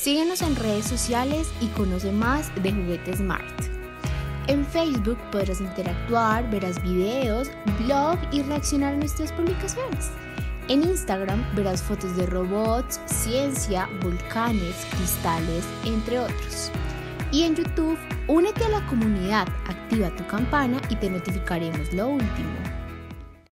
Síguenos en redes sociales y conoce más de Juguete Smart. En Facebook podrás interactuar, verás videos, blog y reaccionar a nuestras publicaciones. En Instagram verás fotos de robots, ciencia, volcanes, cristales, entre otros. Y en YouTube, únete a la comunidad, activa tu campana y te notificaremos lo último.